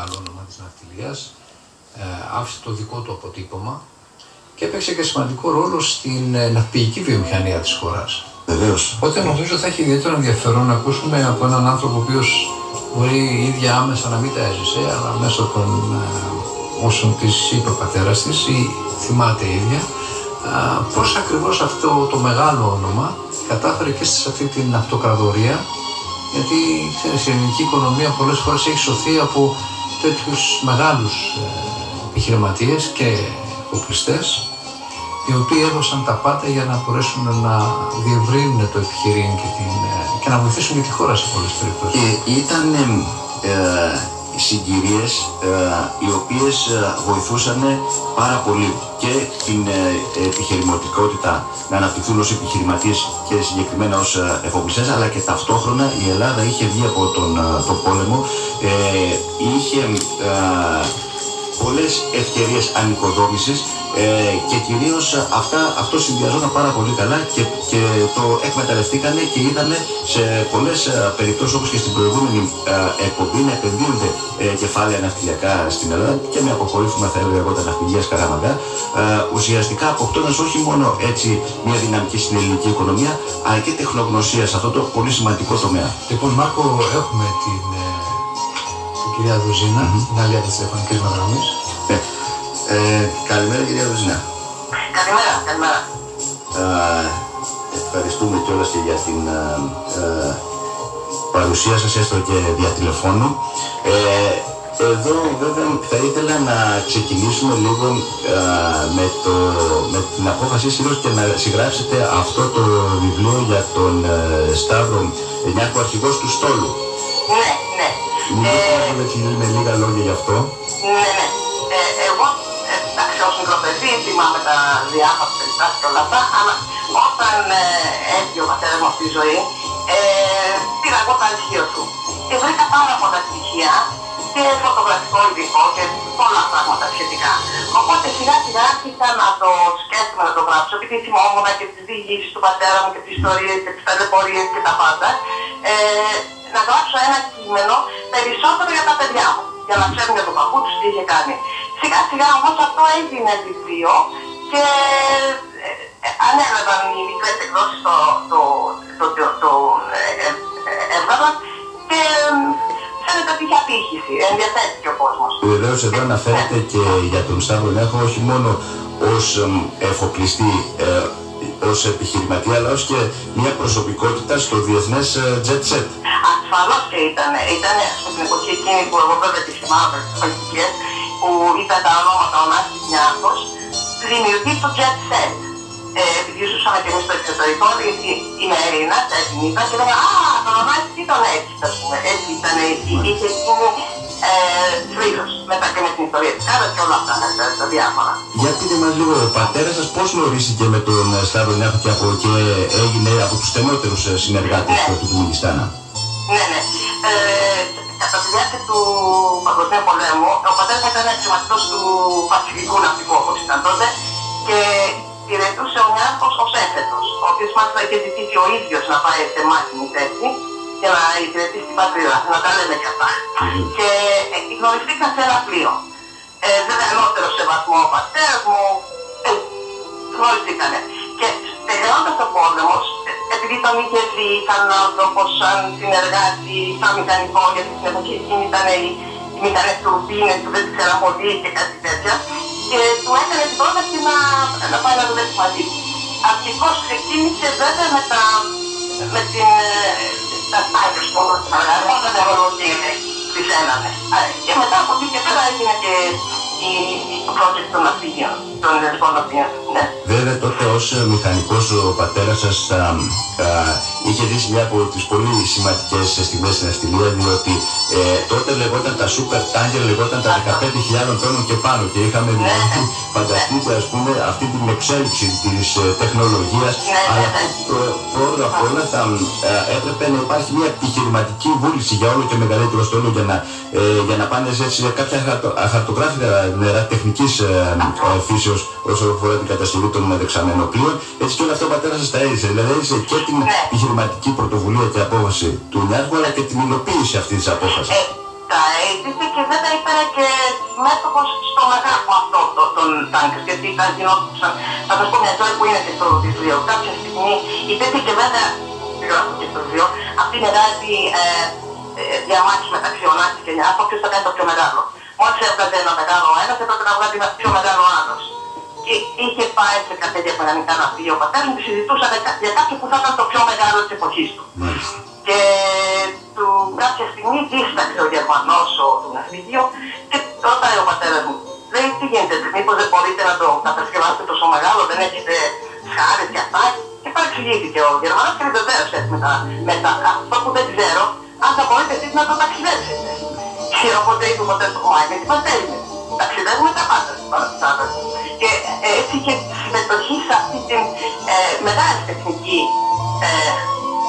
μεγάλο όνομα της ναυτιλίας, ε, άφησε το δικό του αποτύπωμα και έπαιξε και σημαντικό ρόλο στην ε, ναυπηγική βιομηχανία της χώρας. Βεβαίως. Οπότε νομίζω θα έχει ιδιαίτερο ενδιαφέρον να ακούσουμε από έναν άνθρωπο ο οποίος μπορεί η ίδια άμεσα να μην τα έζησε, αλλά μέσω των ε, όσων της είπε ο πατέρας της ή θυμάται η ίδια, ε, πώς ακριβώς αυτό το μεγάλο όνομα κατάφερε και σε αυτή την αυτοκρατορία γιατί ξέρεις, η ελληνική οικονομία πολλές φορές έχει σωθεί από τέτοιους μεγάλους ε, επιχειρηματίες και οπλιστές οι οποίοι έδωσαν τα πάντα για να μπορέσουν να διευρύνουν το επιχειρήν και, την, ε, και να βοηθήσουν και τη χώρα σε πολλές περιπτώσεις. Και ήταν ε, ε, συγκυρίες ε, οι οποίες ε, βοηθούσαν πάρα πολύ και την ε, επιχειρηματικότητα να αναπτυχθούν ως επιχειρηματίες και συγκεκριμένα ως ε, εφοπλιστές αλλά και ταυτόχρονα η Ελλάδα είχε βγει από τον, ε, τον πόλεμο. Ε, είχε ε, πολλές ευκαιρίες ανοικοδόμησης ε, και κυρίως αυτά, αυτό συνδυαζόταν πάρα πολύ καλά και, και το εκμεταλλευτήκανε και είδαμε σε πολλές ε, περιπτώσεις όπως και στην προηγούμενη ε, εκπομπή να επενδύονται ε, κεφάλαια ναυτιλιακά στην Ελλάδα και με αποκορύφωμα θα έλεγα εγώ τα ναυπηγεία Σκαραμαγκά ε, ουσιαστικά αποκτώντας όχι μόνο έτσι μια δυναμική στην ελληνική οικονομία αλλά και τεχνογνωσία σε αυτό το πολύ σημαντικό τομέα. Λοιπόν, Μάρκο, έχουμε την, ε, την κυρία Δουζίνα, την άλλη της τηλεφωνικής μας γραμμής. Ε, ε, καλημέρα κυρία Δουζινά. Καλημέρα, καλημέρα. Ε, ευχαριστούμε κιόλας και για την ε, ε, παρουσία σας έστω και δια τηλεφώνου. Ε, εδώ βέβαια θα ήθελα να ξεκινήσουμε λίγο ε, με, το, με την απόφασή σας και να συγγράψετε αυτό το βιβλίο για τον ε, Σταύρο Νιάκο, αρχηγός του Στόλου. Ναι, ναι. Μην ε, με, με λίγα λόγια γι' αυτό; Ναι, ναι. Μικροπαιδί θυμάμαι τα διάφορα περιστάσεις και όλα αυτά, αλλά όταν ε, έφυγε ο πατέρας μου από τη ζωή, ε, πήρα εγώ τα αρχείο του. Και βρήκα πάρα πολλά στοιχεία και φωτογραφικό υλικό και πολλά πράγματα σχετικά. Οπότε σιγά σιγά άρχισα να το σκέφτομαι να το γράψω, επειδή θυμόμουν και τις διηγήσεις του πατέρα μου και τις ιστορίες και τις ταλαιπωρίες και τα πάντα. Ε, να γράψω ένα κείμενο περισσότερο για τα παιδιά μου, για να ξέρουν για τον παππού τους τι είχε κάνει. Σιγά σιγά όμως αυτό έγινε βιβλίο και ε, ε, ανέλαβαν οι μικρές εκδόσεις το, το, το, το, το ε, ε, ε, έβγαλαν και ε, φαίνεται ότι είχε απήχηση, ενδιαφέρθηκε ο κόσμος. Βεβαίως εδώ αναφέρεται και για τον Σταύρο Νέχο όχι μόνο ως εμ, εφοπλιστή, ε, ως επιχειρηματία, αλλά ως και μια προσωπικότητα στο διεθνές ε, jet set. Ασφαλώς και ήταν, ήταν στην εποχή εκείνη που εγώ βέβαια τη θυμάμαι τις πολιτικές, που ήταν τα ονόματα ο Νάστης Νιάρχος, δημιουργεί το jet set. Ε, επειδή ζούσαμε και εμείς στο εξωτερικό, γιατί είμαι Έλληνας, έτσι ήταν, και λέγαμε, α, το ονομάζεις τι τον έτσι, ας πούμε, έτσι ήταν, είχε εκείνη ε, θρύλος, μετά και με την ιστορία της Κάρας και όλα αυτά, τα, τα διάφορα. Για πείτε μας λίγο, ο πατέρας σας πώς γνωρίστηκε με τον ε, Σταύρο Νέχο και, από, και έγινε από τους στενότερους ε, συνεργάτες Ναι. του του Μουγκιστάνα. Ναι, ναι. Ε, κατά τη διάρκεια του Παγκοσμίου Πολέμου, ο πατέρας ήταν αξιωματικός του Πασιφικού Ναυτικού, όπως ήταν τότε, και υπηρετούσε ο Νιάρχος ως έφετος, ο οποίος μάλιστα είχε ζητήσει ο ίδιος να πάει σε μάχημη θέση για να υπηρετήσει την πατρίδα, να τα λέμε και αυτά. Και ε, γνωριστήκαν σε ένα πλοίο. Ε, βέβαια ανώτερο σε βαθμό ο πατέρας μου, ε, γνωριστήκανε. Και τελειώνοντας ο πόλεμος, ε, επειδή τον είχε δει σαν άνθρωπος, σαν συνεργάτη, σαν μηχανικό, γιατί στην εποχή εκείνη ήταν οι, οι μηχανές τουρμπίνες που δεν τις ξέραν πολύ και κάτι τέτοια, και του έκανε την πρόταση να, να πάει να δουλέψει μαζί. Αρχικώς ξεκίνησε βέβαια με τα, με την, ε, τα στάδια μόνο στην αγορά, μόνο τα αγορά τις ένανε. Και μετά από εκεί και πέρα έγινε και η, η, το project των ναυπηγείων, των ελληνικών ναυπηγείων. Ναι. Βέβαια τότε ως ε, μηχανικός ο πατέρας σας α, α, είχε ζήσει μια από τις πολύ σημαντικές στιγμές στην αστυνομία διότι ε, τότε λεγόταν τα super tanker, λεγόταν τα 15.000 τόνων και πάνω και είχαμε δηλαδή φανταστείτε ας πούμε αυτή την εξέλιξη της ε, τεχνολογίας Ναι, αλλά ναι, ναι. προ- πρώτα απ' όλα θα ε, έπρεπε να υπάρχει μια επιχειρηματική βούληση για όλο και μεγαλύτερο στόλο για να, ε, για να πάνε σε, σε κάποια χαρτο- αχαρτογράφητα νερά τεχνικής ε, ε, φύσεως όσο αφορά την κατασκευή των δεξαμένων πλοίων. Έτσι και όλα αυτά ο πατέρας σας τα έζησε. Δηλαδή έζησε και την Ναι. επιχειρηματική πρωτοβουλία και απόφαση του Νιάρχου αλλά και την υλοποίηση αυτής της απόφασης. Ε, τα έζησε και βέβαια είπε των τάγκρ, γιατί τα γινόντουσαν. Θα σας πω μια ιστορία που είναι και στο βιβλίο. Κάποια στιγμή υπήρχε και βέβαια, γράφω και στο βιβλίο, αυτή η μεγάλη ε, ε, διαμάχη μεταξύ Ωνάκη και Νιάφο, ποιο θα κάνει το πιο μεγάλο. Μόλις έβγαζε ένα μεγάλο ένας, έπρεπε να βγάλει ένα πιο μεγάλο άλλος. Και είχε πάει σε κάποια διαφορετικά να πει ο πατέρας μου και συζητούσαν για κάποιο που θα ήταν το πιο μεγάλο της εποχής του. Και του κάποια στιγμή δίσταξε ο Γερμανός του ναυπηγείο και ρωτάει ο πατέρας μου, λέει τι γίνεται, μήπως δεν μπορείτε να το κατασκευάσετε τόσο μεγάλο, δεν έχετε σχάρε και αυτά; Και παρεξηγήθηκε ο Γερμανός και βεβαίω μετά, μετά αυτό που δεν ξέρω, αν θα μπορείτε εσείς να το ταξιδέψετε. Και οπότε είπε ο πατέρας του κομμάτι, γιατί μας θέλει. Ταξιδεύουμε τα πάντα Και ε, έτσι είχε συμμετοχή σε αυτή την ε, μεγάλη τεχνική ε,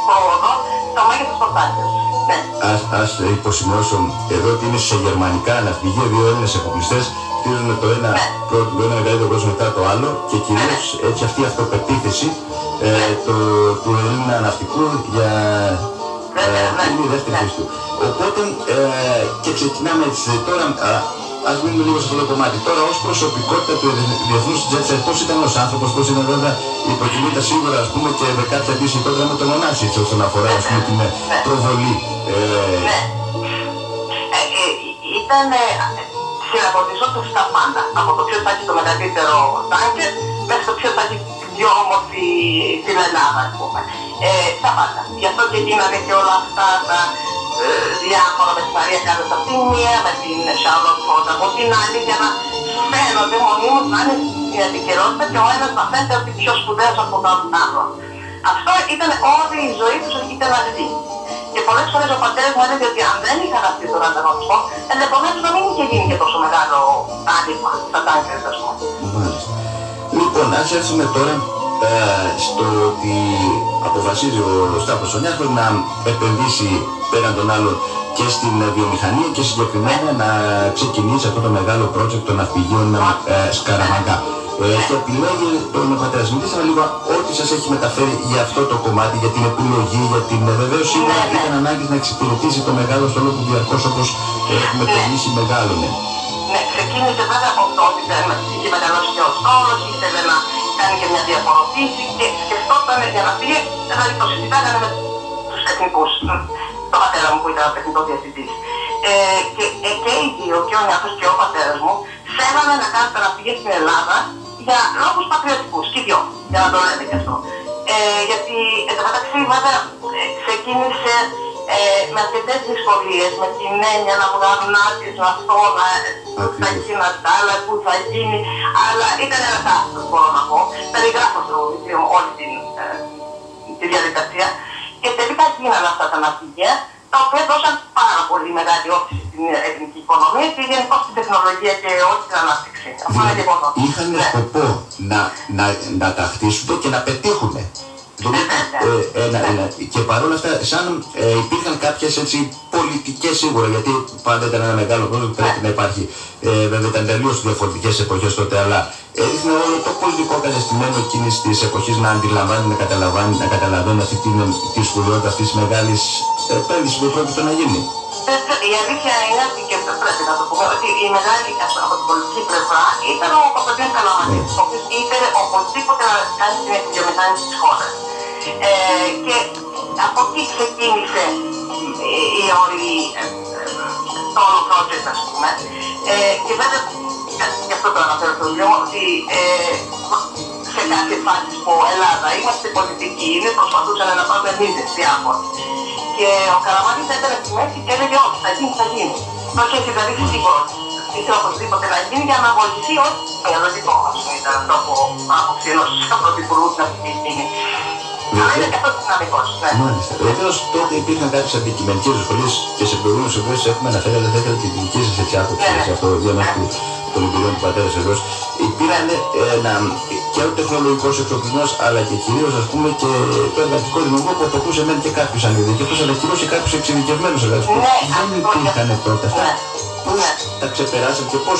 πρόοδο στο μέγεθος των τάγκερ. Ναι. Ας, ας υποσημειώσω εδώ ότι είναι σε γερμανικά ναυπηγεία, δύο Έλληνες εφοπλιστές χτίζουν το ένα, ναι. πρώτο, το ένα μεγαλύτερο κόσμος μετά το άλλο και κυρίως ναι. έτσι αυτή η αυτοπεποίθηση ε, ναι. το, του Έλληνα ναυτικού για ναι, ναι, ναι. είναι η δεύτερη θέση του. Οπότε ε, και ξεκινάμε έτσι τώρα. Α μείνουμε λίγο σε αυτό το κομμάτι. Τώρα, ως προσωπικότητα του διεθνούς Jet πώς ήταν ω άνθρωπος, πώς ήταν βέβαια υποκινείται σίγουρα ας πούμε, και με κάποια αντίστοιχη με τον Ωνάση, έτσι όσον αφορά ας πούμε, την προβολή. Ε, ναι. Ε, ε, ήταν χειραποδιζόταν στα πάντα. Από το ποιο θα έχει το μεγαλύτερο τάγκερ μέχρι το ποιο θα έχει πιο όμορφη την Ελλάδα, ας πούμε. Ε, τα πάντα. Γι' αυτό και γίνανε και όλα αυτά τα ε, διάφορα με τη Μαρία Κάρτα από τη μία, με την Σάρλοτ Φόντα από την άλλη, για να φαίνονται μονίμως να είναι στην επικαιρότητα και ο ένας να φαίνεται ότι πιο σπουδαίος από τον άλλο. Αυτό ήταν όλη η ζωή του ήταν αυτή. Και πολλές φορές ο πατέρας μου έλεγε ότι αν δεν είχαν αυτή τον ανταγωνισμό, ενδεχομένως να μην είχε γίνει και τόσο μεγάλο άνοιγμα στα τάγκερ, ας πούμε. Λοιπόν, ας έρθουμε τώρα ε, στο ότι αποφασίζει ο Σταύρος Σονιάρχος να επενδύσει πέραν των άλλων και στην βιομηχανία και συγκεκριμένα να ξεκινήσει αυτό το μεγάλο project των ναυπηγείων ε, Σκαραμαγκά. Ε, και επιλέγει τον πατέρας. Μιλήσαμε λίγο ό,τι σας έχει μεταφέρει για αυτό το κομμάτι, για την επιλογή, για την ε, βεβαίως σίγουρα ήταν ανάγκης να εξυπηρετήσει το μεγάλο στόλο που διαρκώς όπως έχουμε τονίσει μεγάλωνε. Ναι, ξεκίνησε βέβαια από το ότι είχε μεγαλώσει και ο στόλος, ήθελε να κάνει και μια διαφοροποίηση και σκεφτόταν για να φύγει, δηλαδή το συζητάγανε με τους τεχνικούς. Το πατέρα μου που ήταν ο τεχνικός διευθυντής. Ε, και, ε, και οι δύο, και ο Νιάθο και ο πατέρας μου, θέλανε να κάνουν παραφυγή στην Ελλάδα για λόγους πατριωτικούς. Και οι δυο, για να το λέμε και αυτό. Ε, γιατί εν τω μεταξύ, βέβαια, ε, ξεκίνησε ε, με αρκετές δυσκολίες, με την έννοια να βγάλουν άκρη αυτό, να θα γίνει άλλα, που θα γίνει. Αλλά ήταν ένα άστρο, μπορώ να πω. Περιγράφω στο βιβλίο όλη την, ε, τη διαδικασία. Και τελικά γίνανε αυτά τα ναυπηγεία, τα οποία δώσαν πάρα πολύ μεγάλη όθηση στην εθνική οικονομία και γενικώ στην τεχνολογία και όλη την ανάπτυξη. Είχαν σκοπό να, να, να τα χτίσουν και να πετύχουν. Ε, ένα, ένα. Και παρόλα αυτά, σαν ε, υπήρχαν κάποιες πολιτικές σίγουρα, γιατί πάντα ήταν ένα μεγάλο πρόβλημα που πρέπει να υπάρχει. Ε, βέβαια ήταν τελείως διαφορετικές εποχές τότε, αλλά έδειχνε όλο το πολιτικό κατεστημένο εκείνης της εποχής να αντιλαμβάνει, να καταλαβαίνει, να καταλαβαίνει αυτή τη, τη σπουδαιότητα αυτής της μεγάλης επένδυσης που πρόκειται να γίνει. Η αλήθεια είναι ότι και πρέπει να το πούμε ότι η μεγάλη από την πολιτική πλευρά ήταν ο Κωνσταντίνος Καλαμανή, ο οποίος ήθελε οπωσδήποτε να κάνει την βιομηχάνηση της χώρας. Ε, και από εκεί ξεκίνησε η όλη το όλο project, ας πούμε. Ε, και βέβαια, γι' αυτό το αναφέρω το βιβλίο, ότι ε, σε κάθε φάση που Ελλάδα είμαστε πολιτικοί, είναι προσπαθούσαν να πάρουν μήνες διάφοροι. Και ο Καραμάνης ήταν στη μέση και έλεγε όχι, θα γίνει, θα γίνει. Το είχε δηλαδή σίγουρο. Ήθελε οπωσδήποτε να γίνει για να βοηθήσει όχι το λογικό, ας πούμε, ήταν αυτό που άποψη ενός πρωθυπουργού στην αυτή Μάλιστα. Βεβαίως τότε υπήρχαν κάποιες αντικειμενικές δυσκολίες και σε προηγούμενες εκδόσεις έχουμε αναφέρει, αλλά θα ήθελα τη δική σας έτσι άποψη σε αυτό το διαμάχη των εμπειριών του πατέρας εδώ. Υπήρχαν ένα, και ο τεχνολογικός εξοπλισμός, αλλά και κυρίως ας πούμε και το εργατικό δημιουργό που αποτελούσε μεν και κάποιου ανειδικευτού, αλλά κυρίω και κάποιους εξειδικευμένους εργατικούς. Δεν υπήρχαν τότε αυτά. Πώ τα ξεπεράσαν και πώς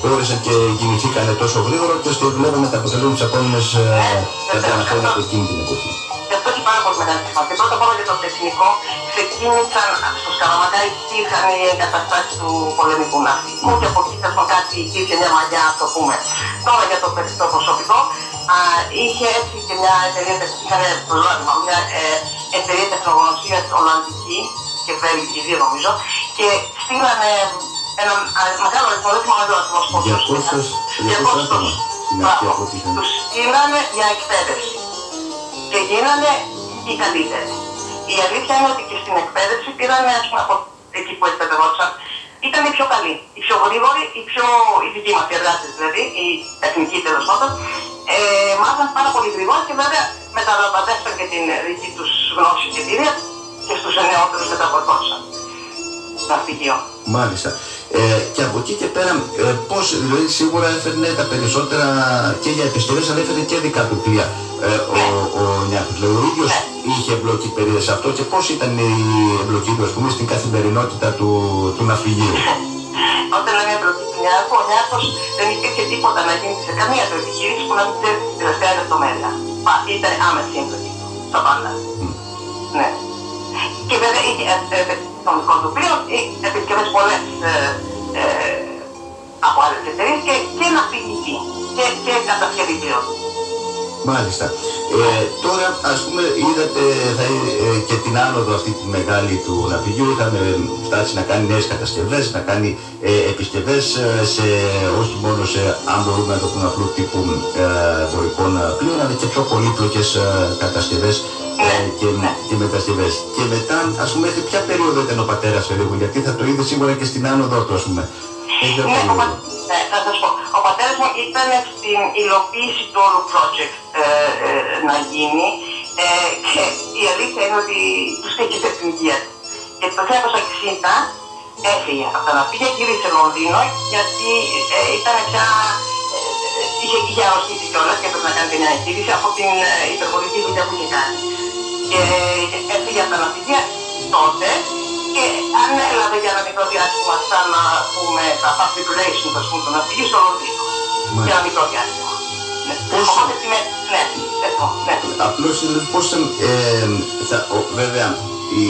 μπόρεσαν και κινηθήκαν τόσο γρήγορα και ώστε βλέπουμε τα αποτελέσματα της επόμενης ε, καταναφέρουν από εκείνη την εποχή. Και αυτό έχει πάρα πολύ μεγάλη σημασία. Πρώτα απ' όλα για το τεχνικό, ξεκίνησαν στο Σκαλαμακά υπήρχαν οι εγκαταστάσει του πολεμικού ναυτικού και από εκεί τέλο κάτι υπήρχε μια μαλλιά, ας το πούμε. Τώρα για το, το προσωπικό, α, είχε έτσι και μια εταιρεία, είχαν προσλάβει μια ε, εταιρεία τεχνογνωσία Ολλανδική και Βέλγικη, δύο νομίζω, και στείλανε ένα μεγάλο αριθμό, δεν θυμάμαι το αριθμό πόσο. 200 άτομα στην αρχή από ό,τι Τους στείλανε για εκπαίδευση και γίνανε οι καλύτεροι. Η αλήθεια είναι ότι και στην εκπαίδευση πήραν από εκεί που εκπαιδευόντουσαν ήταν οι πιο καλοί, οι πιο γρήγοροι, οι πιο οι δικοί μας οι εργάτες δηλαδή, οι τεχνικοί τέλος πάντων, ε, μάθαν πάρα πολύ γρήγορα και βέβαια μεταλαμβανέστηκαν και την δική τους γνώση και εμπειρία και στους νεότερους μεταπορτώσαν. Ναυτικείο. Μάλιστα. Ε, και από εκεί και πέρα, ε, πώς, δηλαδή σίγουρα έφερνε τα περισσότερα και για επιστολές, αλλά έφερνε και δικά του πλοία. Ε, ο, ο Νιάρχος, δηλαδή, ο ίδιος είχε εμπλοκή περίοδο σε αυτό και πώς ήταν η εμπλοκή του, ας πούμε, στην καθημερινότητα του, του ναυπηγείου; Όταν λέμε εμπλοκή του Νιάρχου, ο Νιάρχο δεν υπήρχε τίποτα να γίνει σε καμία του επιχείρηση που να μην ξέρει την τελευταία λεπτομέρεια. Ήταν άμεση εμπλοκή του, στα πάντα. Mm. Ναι. Και βέβαια είχε ε, ε, των δικών του πλοίων, επισκευές πολλές ε, ε, από άλλες εταιρείες και, και ναυπηγική και, και κατασκευή πλοίων. Μάλιστα. Ε, τώρα, ας πούμε, είδατε θα, ε, και την άνοδο αυτή τη μεγάλη του ναυπηγείου. Είχαμε φτάσει να κάνει νέες κατασκευές, να κάνει ε, επισκευές σε, όχι μόνο σε, αν μπορούμε να το πούμε απλού τύπου ε, εμπορικών πλοίων, αλλά και πιο πολύπλοκες ε, κατασκευές ε, και, και μετασκευές. Και μετά, ας πούμε, μέχρι ποια περίοδο ήταν ο πατέρας περίπου, γιατί θα το είδες σίγουρα και στην άνοδό του, ας πούμε. Ναι, ναι, θα σας πω. Ο πατέρας μου ήταν στην υλοποίηση του όλου project ε, ε, να γίνει ε, και η αλήθεια είναι ότι του στέκησε την υγεία του. Και το 1960 έφυγε από τα ναυπήγια, γύρισε Λονδίνο γιατί ε, ήταν πια ε, είχε, είχε αρρωστήσει κιόλας και έπρεπε να κάνει μια εγχείρηση από την ε, υπερβολική δουλειά που είχε κάνει. Και έφυγε από τα ναυπηγεία τότε και ανέλαβε για ένα μικρό διάστημα σαν να πούμε τα public relations ας πούμε των ναυπηγείων στο Λονδίνο. Για ένα μικρό διάστημα. Ναι. Οπότε ναι, ναι, ναι. Απλώς πώς ε, θα, ο, βέβαια η,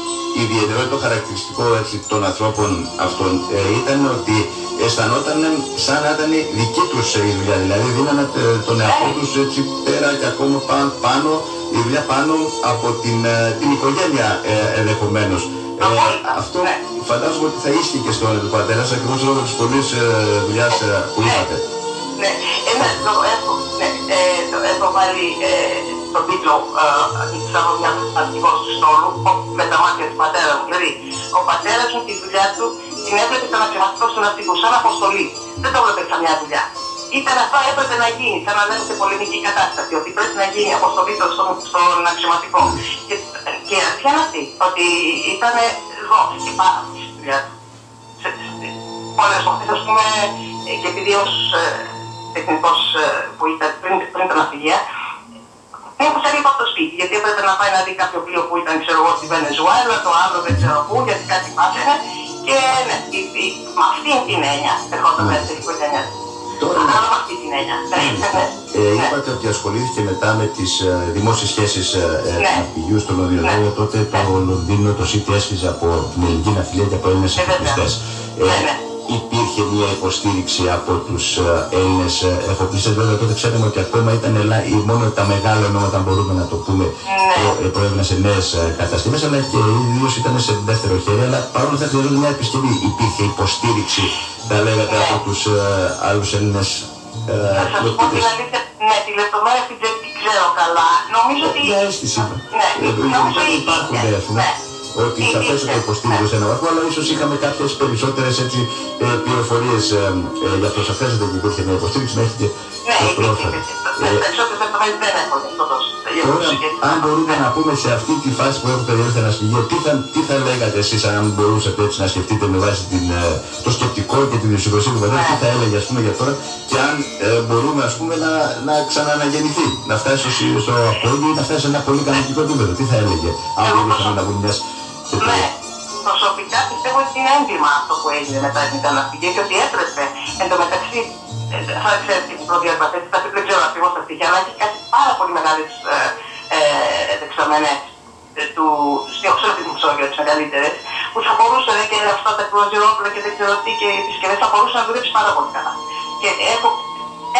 η ιδιαιτερότητα, το χαρακτηριστικό έτσι, των ανθρώπων αυτών ε, ήταν ότι αισθανόταν σαν να ήταν δική τους η δουλειά. Δηλαδή δίνανε τον εαυτό τους έτσι πέρα και ακόμα πάνω, η δουλειά πάνω από την, την οικογένεια ε, ενδεχομένως. Ε, αυτό ναι. φαντάζομαι ότι θα ίσχυε και στο του πατέρα σα ακριβώς λόγω της πολλής ε, δουλειάς ε, που ναι. είχατε. Ναι, ένα, το, έχω, ναι, ε, το, έχω βάλει ε, τον τίτλο της αγωνιάς αρχηγός του στόλου με τα μάτια του πατέρα μου. Δηλαδή, ο πατέρας μου τη δουλειά του την έβλεπε σαν αξιωματικό του ναυτικού, σαν αποστολή. Δεν το έβλεπε σαν μια δουλειά. Ήταν αυτό έπρεπε να γίνει, σαν να λέμε σε πολεμική κατάσταση, ότι πρέπει να γίνει αποστολή στον, στον αξιωματικό. Και, και η αρχή είναι αυτή, ότι ήταν δόθηκε πάρα πολύ στη δουλειά του. Πολλές φορές, ας πούμε, και επειδή ως ε, τεχνικός ε, που ήταν πριν, πριν τα ναυπηγεία, Μήπως έλειπα από το σπίτι, γιατί έπρεπε να πάει να δει κάποιο πλοίο που ήταν, ξέρω εγώ, στη Βενεζουέλα, το άλλο δεν ξέρω πού, γιατί κάτι πάθαινε. Και ναι, με αυτή την έννοια ερχόταν μέσα στην οικογένεια Τώρα, ε, είπατε ότι ασχολήθηκε μετά με τις ε, δημόσιες σχέσεις ε, ε ναι. ναυπηγείου στο Λονδίνο. Ναι. Τότε το Λονδίνο, το City έσφιζε από την ελληνική ναυτιλία και από Έλληνες εφοπλιστέ. Υπήρχε μια υποστήριξη από τους Έλληνες εφοπλιστέ. Βέβαια τότε ξέρουμε ότι ακόμα ήταν μόνο τα μεγάλα ονόματα, μπορούμε να το πούμε, ναι. προέβαιναν σε νέες κατασκευές, αλλά και ιδίως ήταν σε δεύτερο χέρι. Αλλά παρόλο που θα χρειαζόταν μια επισκευή. Υπήρχε υποστήριξη τα λέγατε από τους ε, άλλους Έλληνες ε, πλειοκτήτες. Ναι, τη λεπτομέρεια αυτή δεν την ξέρω καλά. Νομίζω ότι... Μια αίσθηση. Ναι, νομίζω ότι υπάρχουν, ας πούμε. Ότι θα θέσω το υποστήριζω σε ένα βαθμό, αλλά ίσως είχαμε κάποιες περισσότερες έτσι, ε, πληροφορίες ε, ε, για αυτό. Σας θέσατε ότι υπήρχε μια υποστήριξη μέχρι και πρόσφατα. Τώρα, αν μπορούμε να πούμε σε αυτή τη φάση που έχω περιέλθει ένα σφυγείο, τι θα, τι θα λέγατε εσείς, αν μπορούσατε έτσι να σκεφτείτε με βάση την, το σκεπτικό και την δυσυγωσία του πατέρα, τι θα έλεγε ας πούμε, για τώρα και αν ε, μπορούμε ας πούμε, να, να ξανααναγεννηθεί, να φτάσει στο, στο απόγειο ή να φτάσει σε ένα πολύ κανονικό επίπεδο. Τι θα έλεγε, αν μπορούσαμε να βγούμε μια ναι, προσωπικά πιστεύω ότι είναι έγκλημα αυτό που έγινε μετά την καταναφυγή και ότι έπρεπε εν τω μεταξύ θα ξέρετε την προδιαγραφή, δεν ξέρω ακριβώς τα στοιχεία, αλλά έχει κάτι πάρα πολύ μεγάλες ε, ε, δεξαμενές ε, του, σε όλη τη Μεσόγειο, τις μεγαλύτερες, που θα μπορούσαν και αυτά τα κρουαζιρόπλα και δεν ξέρω τι και οι επισκευές θα μπορούσαν να δουλέψει πάρα πολύ καλά. Και έχω,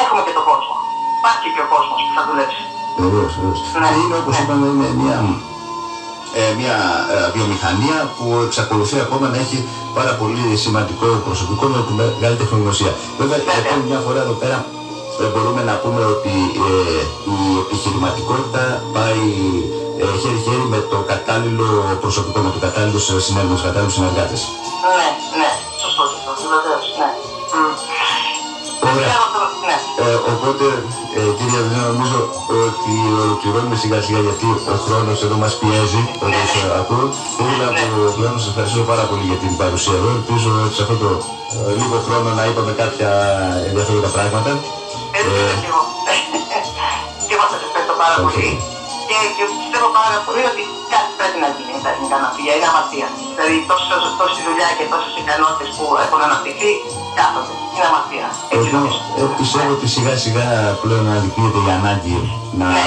έχουμε και τον κόσμο. Υπάρχει και ο κόσμος που θα δουλέψει. Βεβαίως, βεβαίως. Ναι, Και είναι όπως ναι. είπαμε, είναι μια, ε, μια ε, βιομηχανία που εξακολουθεί ακόμα να έχει πάρα πολύ σημαντικό προσωπικό με τη μεγάλη τεχνογνωσία. Βέβαια, Βέβαια. ακόμη μια φορά εδώ πέρα ε, μπορούμε να πούμε ότι ε, η επιχειρηματικότητα πάει ε, χέρι-χέρι με το κατάλληλο προσωπικό, με το κατάλληλο συνέργο, με τους κατάλληλους συνεργάτες. Ναι, ναι, σωστό, σωστό, βεβαίως, ναι. Οπότε, ε, κύριε Αδρία, νομίζω ότι ολοκληρώνουμε σιγά σιγά γιατί ο χρόνος εδώ μας πιέζει, όπως Ναι. ε, ακούω. Θα ήθελα Ναι. από πλέον να σας ευχαριστήσω πάρα πολύ για την παρουσία εδώ. Ελπίζω ότι σε αυτό το ε, λίγο χρόνο να είπαμε κάποια ενδιαφέροντα πράγματα. Έτσι και εγώ. Και εγώ σας ευχαριστώ πάρα Ευχαριστώ. πολύ. Και, και πιστεύω πάρα πολύ ότι κάτι πρέπει να γίνει με τα εθνικά ναυπηγεία. Είναι αμαρτία. Δηλαδή τόση, τόση δουλειά και τόσες ικανότητες που έχουν αναπτυχθεί κάθονται. Είναι αμαρτία. Έτσι Εγώ νομίζω. ε, πιστεύω ότι σιγά σιγά πλέον αναδεικνύεται η ανάγκη να, Ναι.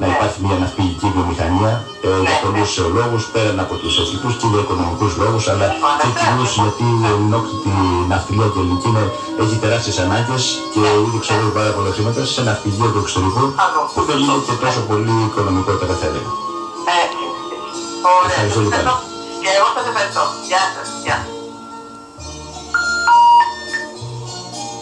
να Ναι. υπάρχει μια ναυπηγική βιομηχανία ε, για Ναι, πολλούς ε, λόγους, πέραν από τους εθνικούς και για οικονομικούς λόγους, αλλά και Φανταστείτε. κυρίως γιατί η ελληνόκτητη ναυτιλία και η ελληνική είναι, έχει τεράστιες ανάγκες και ήδη ξοδεύει πάρα πολλά χρήματα σε ναυπηγείο του εξωτερικού Άλλο. που δεν είναι και τόσο πολύ οικονομικότερα θα έλεγα. Έτσι, έτσι. Ωραία. Ευχαριστώ Σας λοιπόν. ευχαριστώ. Και εγώ σας ευχαριστώ. Γεια σας. Γεια.